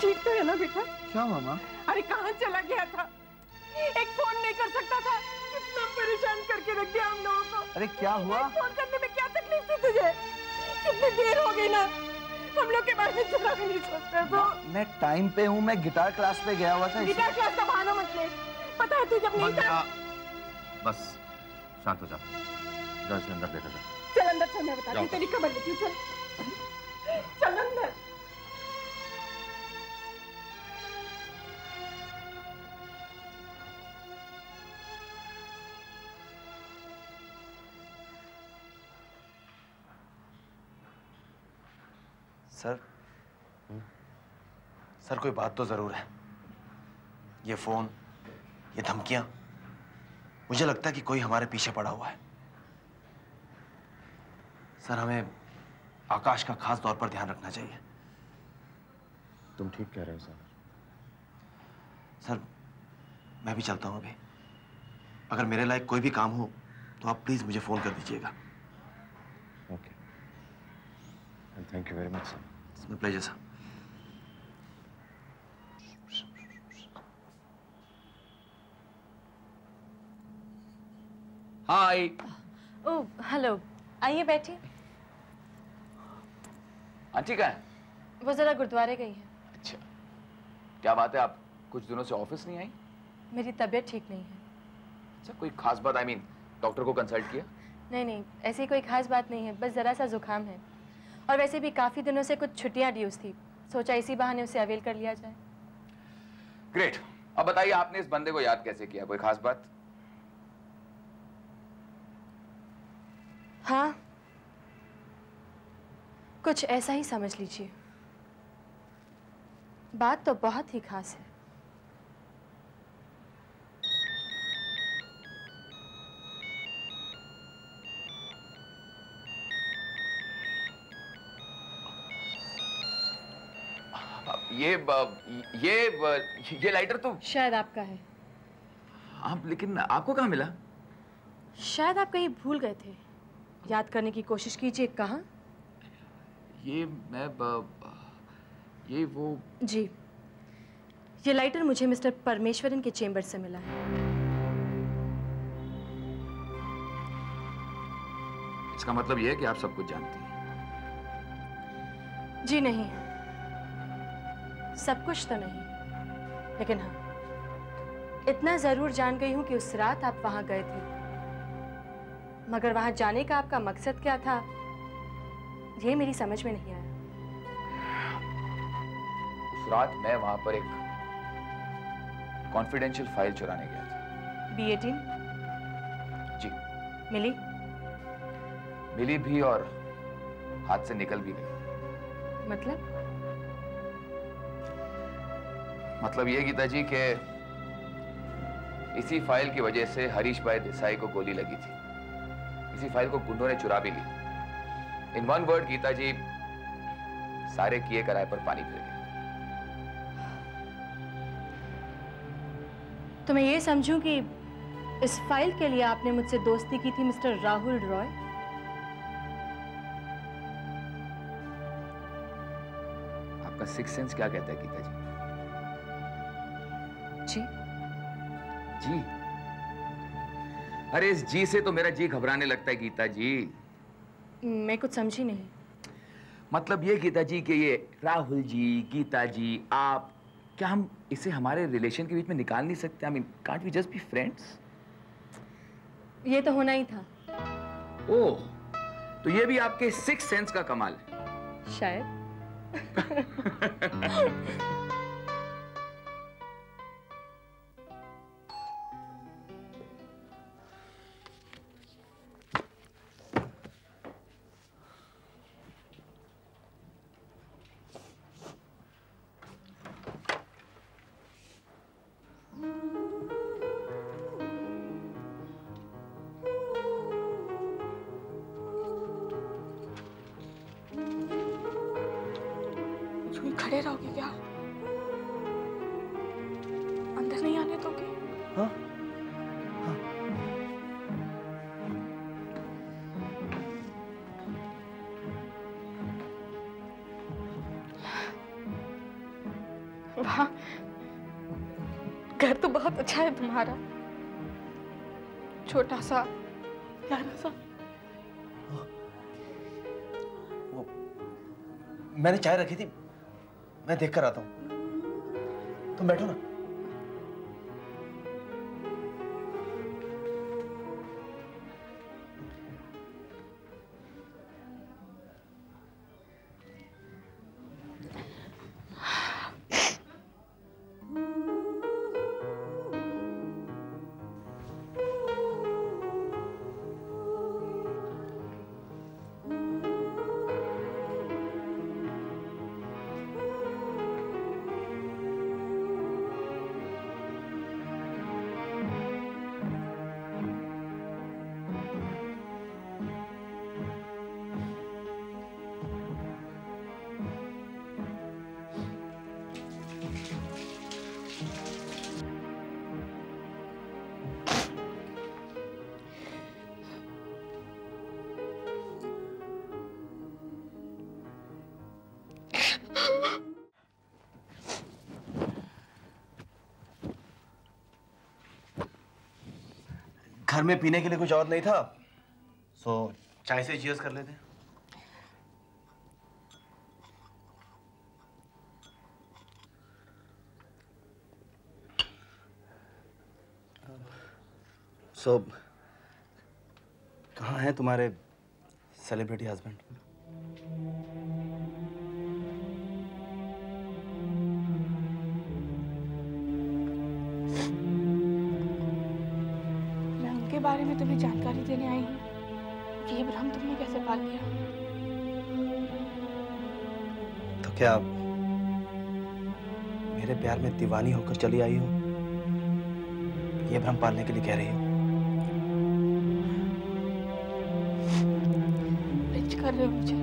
ठीक तो है ना बेटा? क्या मामा अरे कहाँ चला गया था? एक फ़ोन नहीं कर सकता था। कितना परेशान करके रख दिया हम लोगों को। अरे क्या हुआ? फ़ोन करने में क्या तकलीफ़ थी तुझे? कितनी देर हो गई ना? हम लोग के बारे में चला भी नहीं सकते तो मैं टाइम पे हूँ मैं गिटार क्लास पे गया हुआ था गिटार क्लास का बहाना मत ले। पता है तू जब नहीं था बस शांत हो जा। जा अंदर लेकर जा। चल अंदर चल मैं बताती तेरी खबर लेती हूँ चल। चल अंदर। सर? हुँ? सर कोई बात तो ज़रूर है। ये फ़ोन ये धमकियाँ मुझे लगता है कि कोई हमारे पीछे पड़ा हुआ है। सर हमें आकाश का खास तौर पर ध्यान रखना चाहिए। तुम ठीक कह रहे हो सर। सर मैं भी चलता हूँ अभी। अगर मेरे लायक कोई भी काम हो तो आप प्लीज़ मुझे फ़ोन कर दीजिएगा। Okay thank you very much sir it's my pleasure sir hi oh hello आइए बैठिए। आंटी का है? वो जरा गुरुद्वारे गई है। अच्छा। क्या बात है आप कुछ दिनों से ऑफ़िस नहीं आई? मेरी तबीयत ठीक नहीं है। अच्छा कोई खास बात आई मीन डॉक्टर को कंसल्ट किया? नहीं नहीं ऐसी कोई खास बात नहीं है बस ज़रा सा जुकाम है। और वैसे भी काफ़ी दिनों से कुछ छुट्टियाँ ड्यूज थी। सोचा इसी बहाने उसे अवेल कर लिया जाए। ग्रेट अब बताइए आपने इस बंदे को याद कैसे किया? कोई खास बात? हाँ। कुछ ऐसा ही समझ लीजिए। बात तो बहुत ही खास है। ये ब- ये ब- ये लाइटर तो शायद आपका है। आप लेकिन आपको कहाँ मिला? शायद आप कहीं भूल गए थे। याद करने की कोशिश कीजिए कहाँ? ये मैं ब- ये वो जी। ये लाइटर मुझे मिस्टर परमेश्वरन के चेंबर से मिला है। इसका मतलब ये है कि आप सब कुछ जानती हैं। जी नहीं। सब कुछ तो नहीं। लेकिन हाँ इतना ज़रूर जान गई हूँ कि उस रात आप वहाँ गए थे। मगर वहाँ जाने का आपका मकसद क्या था ये मेरी समझ में नहीं आया। उस रात मैं वहाँ पर एक कॉन्फिडेंशियल फ़ाइल चुराने गया था। बी एटीन जी। मिली? मिली भी और हाथ से निकल भी गई। मतलब? मतलब ये गीता जी के इसी फ़ाइल की वजह से हरीश भाई देसाई को गोली लगी थी। इसी फ़ाइल को गुंडों ने चुरा भी ली। In one word Geeta ji सारे किए कराए पर पानी फिर गए। तो मैं ये समझूं कि इस फ़ाइल के लिए आपने मुझसे दोस्ती की थी मिस्टर राहुल रॉय? आपका सिक्स सेंस क्या कहता है गीता जी? जी। जी। अरे इस जी से तो मेरा जी घबराने लगता है गीता जी। मैं कुछ समझी नहीं। मतलब ये गीता जी कि ये राहुल जी गीता जी आप क्या हम इसे हमारे रिलेशन के बीच में निकाल नहीं सकते? I mean can't we just be friends ये तो होना ही था। ओह तो ये भी आपके सिक्स सेंस का कमाल है। शायद। यूँ रहोगे क्या? अंदर नहीं आने दोगे? हाँ। वाह। घर तो बहुत अच्छा है तुम्हारा। छोटा सा प्यारा सा। मैंने चाय रखी थी। मैं देख कर आता हूँ। तुम बैठो ना। घर में पीने के लिए कुछ और नहीं था? सो चाय से चीयर्स कर लेते सो कहाँ हैं तुम्हारे सेलिब्रिटी हस्बैंड बारे में तुम्हें जानकारी देने आई हूँ कि ये भ्रम तुमने कैसे पाल लिया तो क्या मेरे प्यार में दीवानी होकर चली आई हो? ये भ्रम पालने के लिए कह रही हो? कर रहे हो मुझे।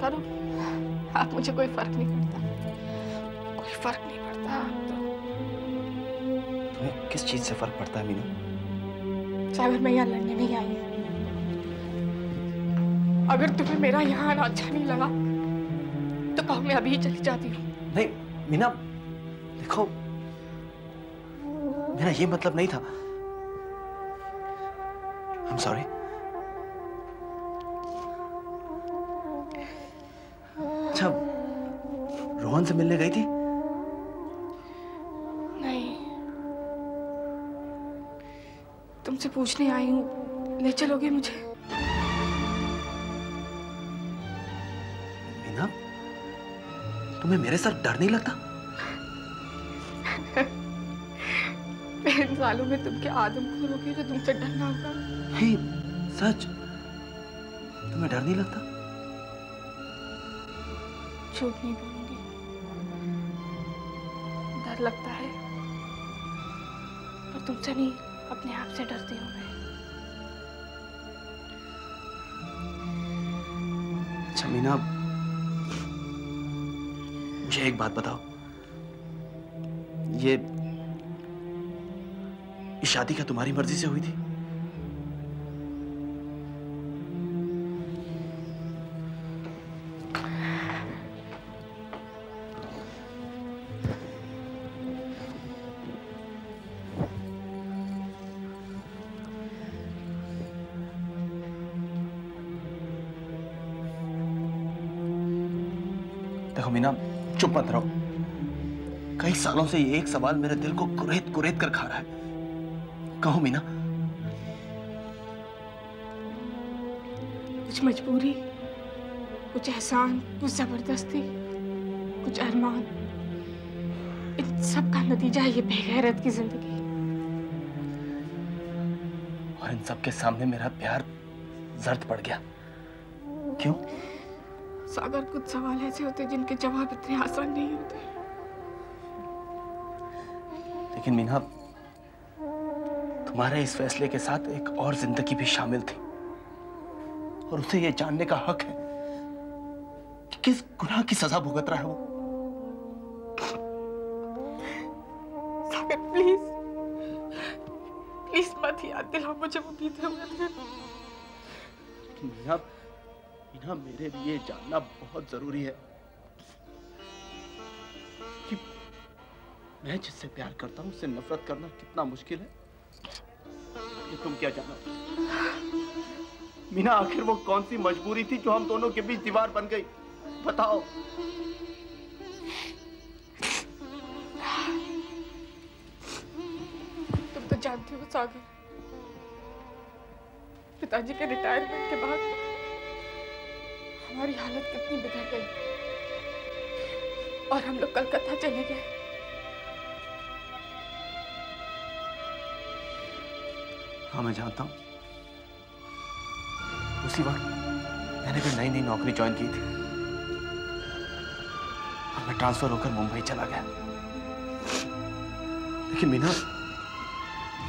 करो। आप मुझे कोई फ़र्क नहीं पड़ता। कोई फ़र्क नहीं पड़ता। तुम्हें किस चीज़ से फ़र्क पड़ता है मीनू? सागर मैं यहाँ लड़ने नहीं आई। अगर तुम्हें मेरा यहाँ आना अच्छा नहीं लगा तो कहो मैं अभी ही चली जाती हूँ। नहीं मीना देखो मेरा ये मतलब नहीं था। आई एम सॉरी अच्छा रोहन से मिलने गई थी? तुमसे पूछने आई हूँ। ले चलोगे मुझे? मीना तुम्हें मेरे साथ डर नहीं लगता? इन सालों में तुम क्या आदम खोलोगे जो तुमसे डरना होगा नहीं सच। तुम्हें डर नहीं लगता? झूठ नहीं बोलूँगी। डर लगता है पर तुमसे नहीं। अपने आप से डरती हूँ मैं। अच्छा मीना, मुझे एक बात बताओ। ये शादी क्या तुम्हारी मर्ज़ी से हुई थी? मीना चुप मत रहो। कई सालों से ये एक सवाल मेरे दिल को कुरेद कुरेद कर खा रहा है। कहो मीना। कुछ मजबूरी कुछ एहसान कुछ ज़बरदस्ती कुछ अरमान। इन सब का नतीजा है ये बेगैरत की ज़िंदगी। और इन सब के सामने मेरा प्यार जर्द पड़ गया। क्यों? सागर कुछ सवाल ऐसे होते जिनके जवाब इतने आसान नहीं होते। लेकिन मीना तुम्हारे इस फैसले के साथ एक और ज़िंदगी भी शामिल थी। और उसे ये जानने का हक है कि किस गुनाह की सजा भुगत रहा है वो। सागर प्लीज़ प्लीज़ मत याद दिलाओ मुझे वो बीते हुए दिन मीना मीना मेरे लिए जानना बहुत ज़रूरी है कि मैं जिससे प्यार करता हूँ, उससे नफरत करना कितना मुश्किल है? ये तुम क्या जानो? मीना, आखिर वो कौन सी मजबूरी थी जो हम दोनों के बीच दीवार बन गई? बताओ। तुम तो जानती हो सागर। पिताजी के रिटायरमेंट के बाद हमारी हालत कितनी बिगड़ गई। और हम लोग कलकत्ता चले गए। हाँ मैं जानता हूँ। उसी वक्त मैंने भी नई नई नौकरी ज्वाइन की थी। और मैं ट्रांसफ़र होकर मुंबई चला गया। लेकिन मीना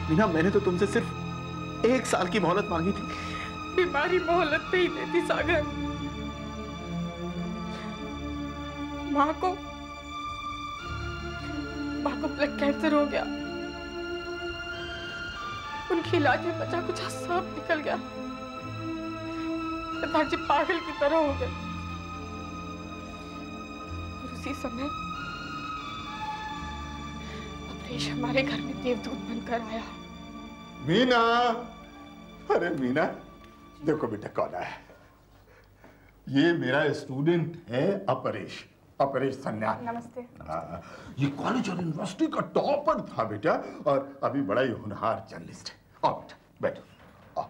मीना मैंने तो तुमसे सिर्फ़ एक साल की मोहलत मांगी थी। बीमारी मोहलत नहीं देती सागर। माँ को? माँ को ब्लड कैंसर हो गया। उनके इलाज में बचा कुछ सांप निकल गया। पिताजी पागल की तरह हो गए। उसी समय अमरीश हमारे घर में देवदूत बनकर आया। मीना! अरे मीना, देखो बेटा कौन आया ये मेरा स्टूडेंट है अपरेश। अपरेश सन्याल नमस्ते ये कॉलेज और यूनिवर्सिटी का टॉपर था बेटा और अभी बड़ा ही होनहार जर्नलिस्ट है। आओ बेटा बैठो। आओ।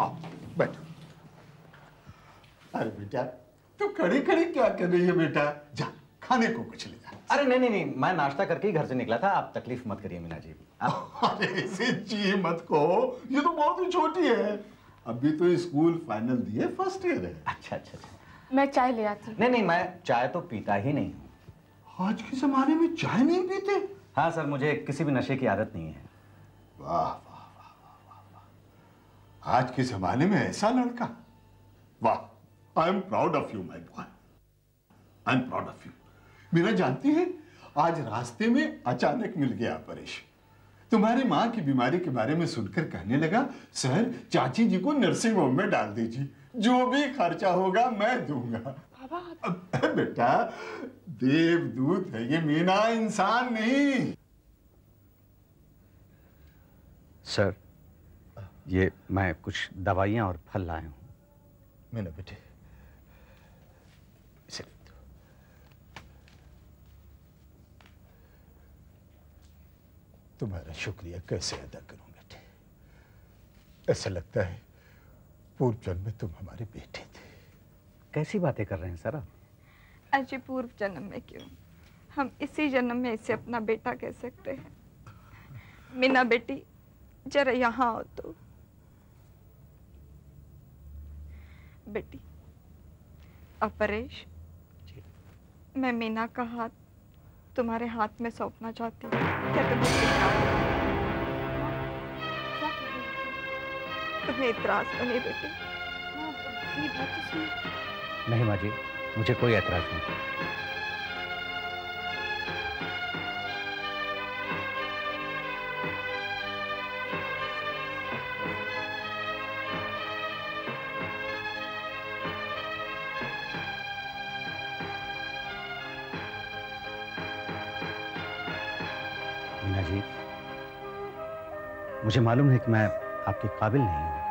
आओ बैठो। अरे बेटा तू खड़ी खड़ी क्या कर रही है बेटा? जा खाने को कुछ ले जा। अरे नहीं नहीं नहीं मैं नाश्ता करके ही घर से निकला था आप तकलीफ़ मत करिए मीना जी। अरे इसे ची मत कहो ये तो बहुत ही छोटी है। अभी तो स्कूल फाइनल दिए फ़र्स्ट ईयर है। अच्छा अच्छा अच्छा। मैं चाय ले आती नहीं नहीं मैं चाय तो पीता ही नहीं हूँ। आज के जमाने में चाय नहीं पीते? हाँ सर मुझे किसी भी नशे की आदत नहीं है। वाह वाह वाह वाह वाह आज के जमाने में ऐसा लड़का। वाह I am proud of you my boy I am proud of you मेरा जानती है आज रास्ते में अचानक मिल गया परेश। तुम्हारी माँ की बीमारी के बारे में सुनकर कहने लगा सर चाची जी को नर्सिंग होम में डाल दीजिए। जो भी खर्चा होगा मैं दूँगा। बाबा। बेटा देवदूत है ये मीना इंसान नहीं। सर ये मैं कुछ दवाइयाँ और फल लाया हूँ। मीना बेटे इसे तुम्हारा शुक्रिया कैसे अदा करूँ बेटे? ऐसा लगता है पूर्व जन्म में तुम हमारे बेटे थे। कैसी बातें कर रहे हैं सर? आप अजय पूर्व जन्म में क्यों? हम इसी जन्म में इसे अपना बेटा कह सकते हैं। मीना बेटी जरा यहाँ आओ तो। बेटी अपरेश मैं मीना का हाथ तुम्हारे हाथ में सौंपना चाहती हूँ। क्या तुम्हें तुम्हें इतराज तो नहीं बेटी। नहीं माँ जी मुझे कोई एतराज़ नहीं। मुझे मालूम है कि मैं आपके काबिल नहीं हूँ।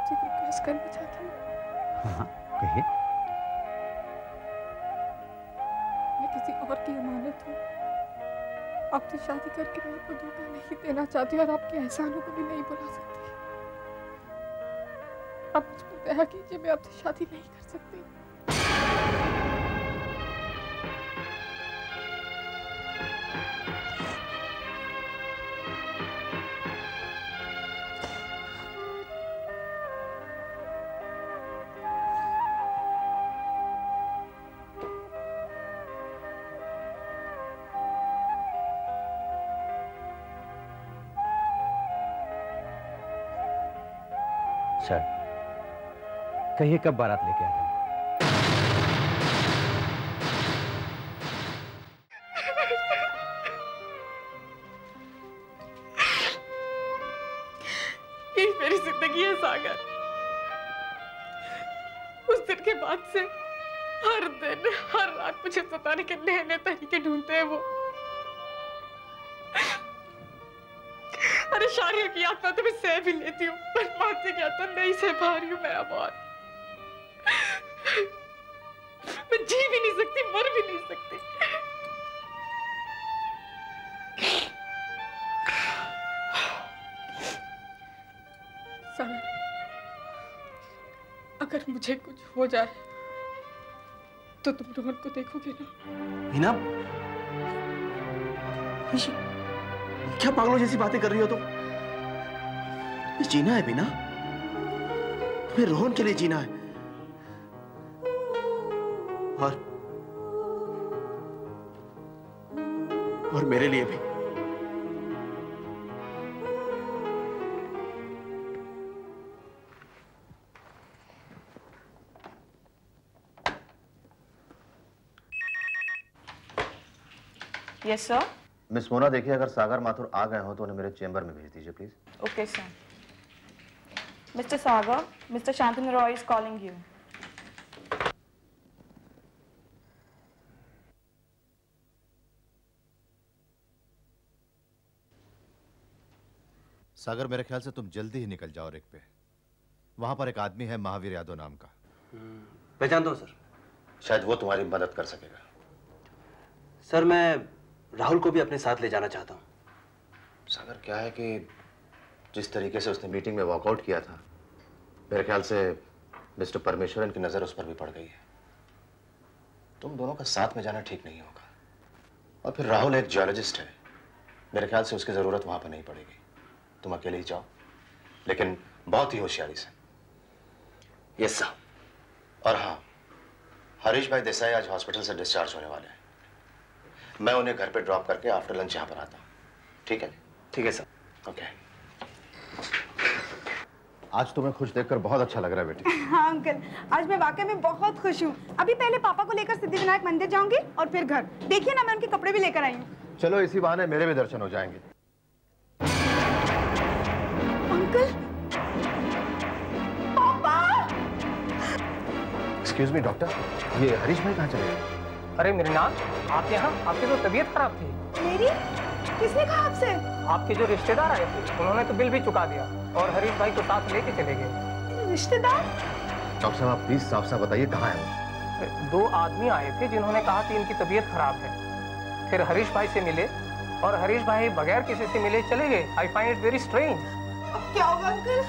आपसे एक रिक्वेस्ट करना चाहती हूँ। हाँ कहिए। मैं किसी और की अमानत हूँ। आपसे शादी करके मैं आपको धोखा नहीं देना चाहती और आपके एहसानों को भी नहीं बुला सकती। आप मुझ पर दया कीजिए मैं आपसे शादी नहीं कर सकती। सर, कहिए कब बारात लेके आ जाऊँ ज़िंदगी उस दिन के बाद से हर दिन, हर रात मुझे सताने के नए नए तरीके ढूंढते हैं वो। शादियों की यात्रा तो मैं सह भी लेती हूँ, पर मानती की यात्रा नहीं सह पा रही हूँ मैं अब और। मैं जी भी नहीं सकती, मर भी नहीं सकती। अगर मुझे कुछ हो जाए तो तुम रोहन को देखोगे ना? मीना? क्या पागलों जैसी बातें कर रही हो तुम? जीना है मीना तुम्हें रोहन के लिए जीना है। और और मेरे लिए भी। यस सर मिस मोना देखिए अगर सागर माथुर आ गए हो तो उन्हें मेरे चेंबर में भेज दीजिए please okay sir mister Sagar mister Shantanu Roy is calling you Sagar मेरे ख्याल से तुम जल्दी ही निकल जाओ रिक पे वहाँ पर एक आदमी है महावीर यादव नाम का पहचानता हूँ सर शायद वो तुम्हारी मदद कर सकेगा सर मैं राहुल को भी अपने साथ ले जाना चाहता हूँ सागर क्या है कि जिस तरीके से उसने मीटिंग में वॉकआउट किया था मेरे ख्याल से मिस्टर परमेश्वरन की नज़र उस पर भी पड़ गई है। तुम दोनों का साथ में जाना ठीक नहीं होगा। और फिर राहुल एक जियोलॉजिस्ट है। मेरे ख्याल से उसकी ज़रूरत वहाँ पर नहीं पड़ेगी। तुम अकेले ही जाओ। लेकिन बहुत ही होशियारी से। यस सर और हाँ हरीश भाई देसाई आज हॉस्पिटल से डिस्चार्ज होने वाले हैं। मैं उन्हें घर पे ड्रॉप करके आफ्टर लंच यहाँ पर आता हूँ। ठीक है ठीक है सर ओके आज तुम्हें खुश देखकर बहुत अच्छा लग रहा है बेटी। हाँ अंकल आज मैं वाकई में बहुत खुश हूँ। अभी पहले पापा को लेकर सिद्धि सिद्धिविनायक मंदिर जाऊँगी और फिर घर। देखिए ना मैं उनके कपड़े भी लेकर आई हूँ। चलो इसी बहाने मेरे भी दर्शन हो जाएँगे। अंकल? पापा? एक्सक्यूज मी डॉक्टर ये हरीश भाई कहाँ चले गए? अरे मृणाल आप यहाँ? आपकी तो तबीयत खराब थी। मेरी? किसने कहा आपसे? आपके जो रिश्तेदार आए थे उन्होंने तो बिल भी चुका दिया। और हरीश भाई को साथ लेके चले गए। रिश्तेदार? डॉक्टर साहब आप प्लीज़ साफ़ साफ़ बताइए कहाँ है दो आदमी आए थे जिन्होंने कहा कि इनकी तबीयत खराब है। फिर हरीश भाई से मिले और हरीश भाई बगैर किसी से मिले चले गए। I find it very strange अब क्या होगा अंकल?